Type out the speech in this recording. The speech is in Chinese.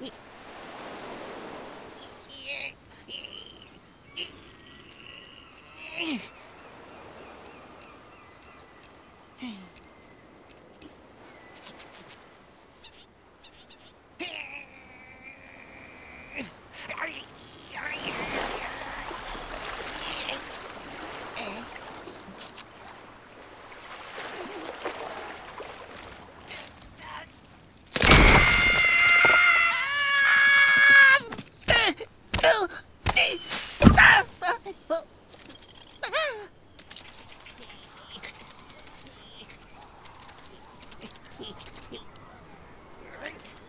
你